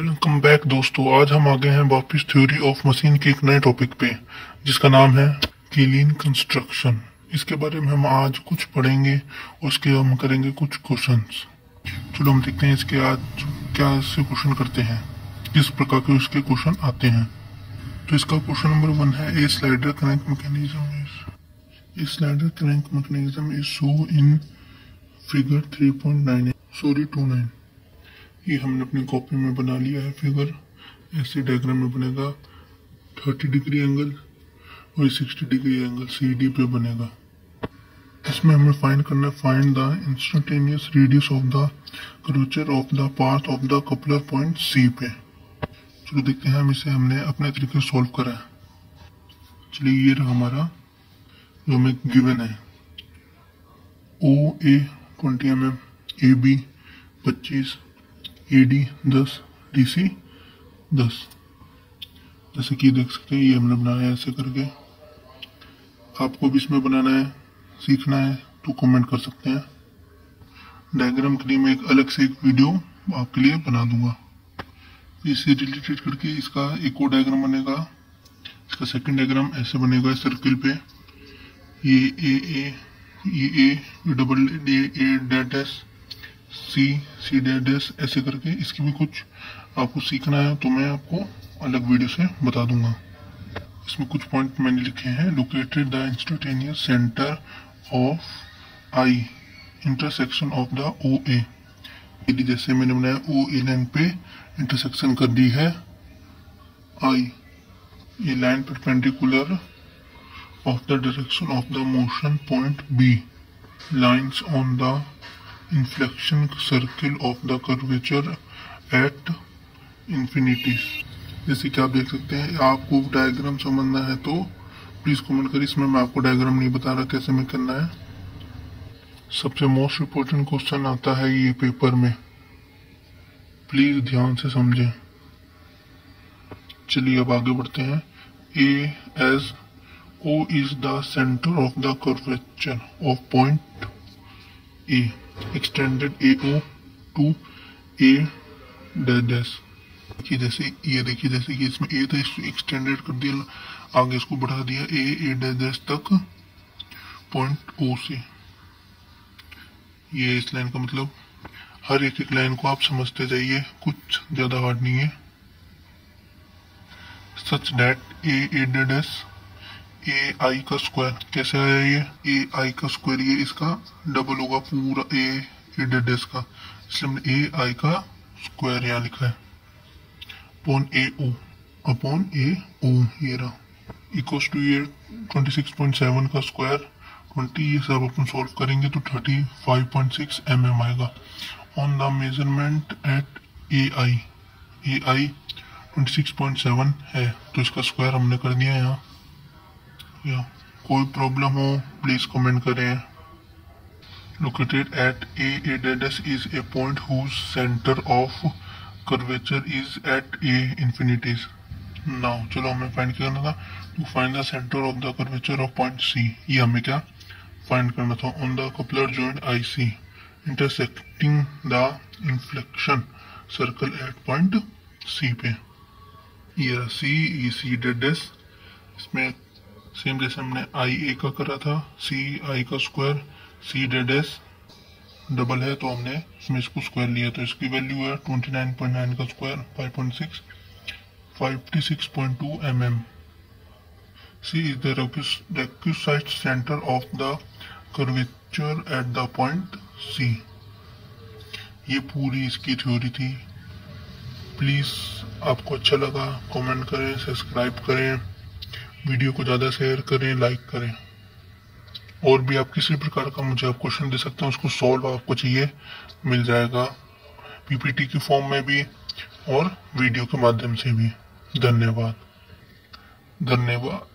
Welcome back दोस्तों। आज हम आ गए हैं वापस थ्योरी ऑफ़ मशीन के एक नए टॉपिक पे, जिसका नाम है कीलीन कंस्ट्रक्शन इसके बारे में हम आज कुछ पढ़ेंगे और उसके हम करेंगे कुछ क्वेश्चंस चलो, हम देखते हैं इसके आज क्या इससे क्वेश्चन करते हैं, किस प्रकार के उसके क्वेश्चन आते हैं। तो इसका क्वेश्चन नंबर वन है a slider crank mechanism slider crank mechanism is show in figure 3.9 sorry 29 ये हमने अपनी कॉपी में बना लिया है फिगर ऐसे डायग्राम में बनेगा 30 डिग्री एंगल और 60 डिग्री एंगल सी डी पे बनेगा। इसमें हमें फाइंड करना है find the instantaneous radius of the curvature of the path of the coupler point C पे। चलो देखते हैं हम इसे हमने अपने तरीके से सॉल्व करा है। चलिए ये रहा हमारा जो हमें गिवन है। O A twenty M M A B पच्चीस ए डी दस डी सी दस। जैसे कि देख सकते हैं, ये हमने बनाया है ऐसे करके। आपको भी इसमें बनाना है, सीखना है तो कमेंट कर सकते हैं। डायग्राम के लिए मैं एक अलग से एक वीडियो आपके लिए बना दूँगा। इससे रिलेटेड करके इसका एक और डायग्राम बनेगा। इसका सेकंड डायग्राम ऐसे बनेगा सर्किल पे। ये ए ए ये A double D A date S C C dead S ऐसे करके इसकी भी कुछ आपको सीखना है तो मैं आपको अलग वीडियो से बता दूँगा। इसमें कुछ पॉइंट मैंने लिखे हैं located the instantaneous centre of I intersection of the O A जैसे मैंने बनाया ओ ए लाइन पे इंटरसेक्शन कर दी है आई ये line perpendicular of the direction of the motion point B lines on the inflection circle of the curvature at infinity. जैसे कि आप देख सकते हैं, आपको डायग्राम समझना है तो प्लीज़ कमेंट करिए, इसमें मैं आपको डायग्राम नहीं बता रहा कैसे में करना है। सबसे मोस्ट इम्पोर्टेंट क्वेश्चन आता है ये पेपर में। प्लीज़ ध्यान से समझें। चलिए अब आगे बढ़ते हैं। A as O is the centre of the curvature of point A extended A O to A dash देखिए, जैसे ये देखिए, जैसे कि इसमें ए था, इसको एक्सटेंडेड कर दिया, आगे इसको बढ़ा दिया ए ए डैश तक पॉइंट ओ से। ये इस लाइन का मतलब हर एक एक लाइन को आप समझते जाइए, कुछ ज़्यादा हार्ड नहीं है। सच डेट ए ए डैश ए आई का स्क्वायर कैसे आया ये? ए आई का स्क्वायर ये इसका डबल होगा, पूरा ए डेड का इसलिए हमने ए आई का स्क्वायर यहाँ लिखा है। अपॉन ए ओ अपॉन ए ओ ये रहा। इक्वस टू ये ट्वेंटी सिक्स पॉइंट सेवन का स्क्वायर ट्वेंटी ये सब अपन सॉल्व करेंगे तो thirty five point six M M आएगा। On the measurement at A I A I twenty six point seven है तो इसका स्क्वायर हमने कर दिया यहाँ। या कोई प्रॉब्लम हो प्लीज़ कमेंट करें। Located at A A dash is a point whose center of curvature is at A infinities. Now, चलो हमें फाइंड करना था। To find the centre of the curvature of point C ये हमें क्या find करना था? On the coupler joint I C intersecting the inflection circle at point C पे। ये सी ई सी डेड इसमें सेम जैसे हमने आई ए का करा था सी आई का square C dead S double है तो हमने इसमें इसको स्क्वायर लिया तो इसकी वैल्यू है ट्वेंटी नाइन पॉइंट नाइन का square five point six fifty six point two M M C is the requisite centre of the curvature at the point C ये पूरी इसकी थ्योरी थी। प्लीज़ आपको अच्छा लगा कमेंट करें सब्सक्राइब करें। वीडियो को ज़्यादा शेयर करें लाइक करें। और भी आप किसी प्रकार का मुझे आप क्वेश्चन दे सकते हैं, उसको सॉल्व आपको चाहिए, मिल जाएगा पीपीटी की फॉर्म में भी और वीडियो के माध्यम से भी। धन्यवाद। धन्यवाद।